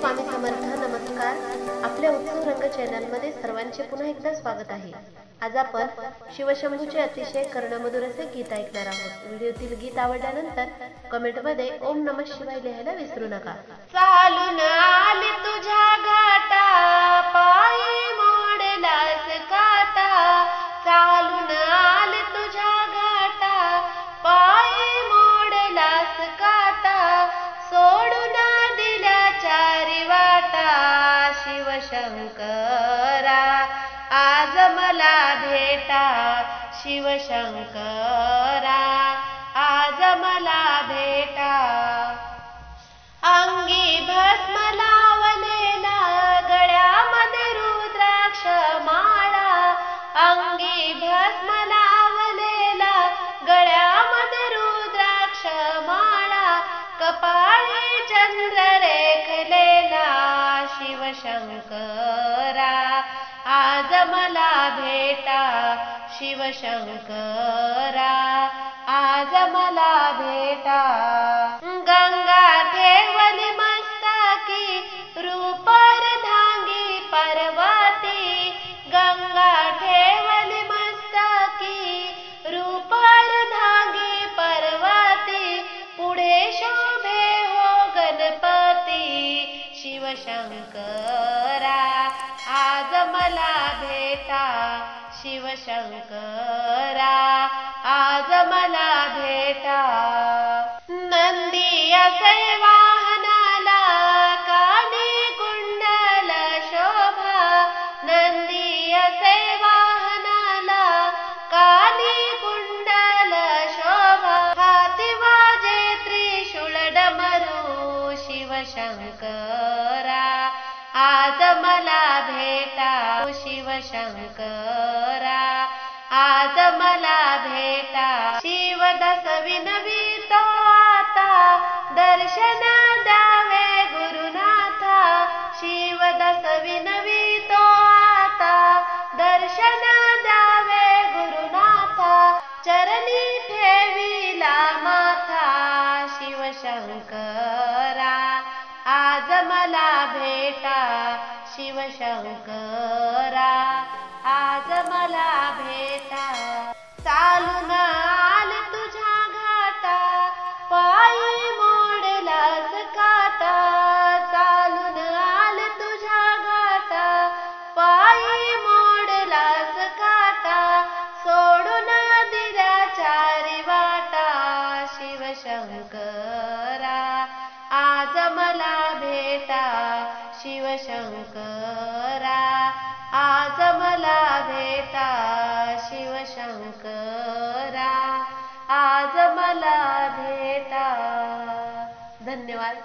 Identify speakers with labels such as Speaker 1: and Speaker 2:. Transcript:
Speaker 1: स्वामी समर्थ नमस्कार. आपल्या उत्सव रंग चॅनलमध्ये सर्वांचे पुन्हा एकदा स्वागत आहे. आज आपण शिवशंभूचे अतिशय कर्णमधुर असे गीत ऐकणार आहोत. व्हिडिओतील गीत आवडल्यानंतर कमेंटमध्ये ओम नम शिवाय लिहायला विसरू नका. चालून आली तुझ्या शिवशंकरा आज मला भेटा शिवशंकरा. आज मला भेटा. अंगी भस्म लावलेला गळ्यामध्ये रुद्राक्ष माळा. अंगी भस्म लावलेला गळ्यामध्ये रुद्राक्ष माळा. कपाळी चंद्र रेखले शिवशंकरा आज मला भेटा शिवशंकरा आज मला भेटा शिवशंकरा. आज मला भेटा शिवशंकरा. आज मला भेटा आज मला भेटा शिवशंकरा. आज मला भेटा शिवदास विनवितो आता. दर्शन द्यावे गुरुनाथा. शिवदास विनवितो आता. दर्शन शिव शिवशंकरा आज मला भेटा. चालून आल तुझ्या घाटा पायी मोडलास काटा. चालून आल तुझ्या घाटा पायी मोडलास काटा. सोडून दिल्या चारी वाटा शिवशंकरा आज मला भेटा. शिवशंकरा आज मला भेटा शिवशंकरा आज मला भेटा. धन्यवाद.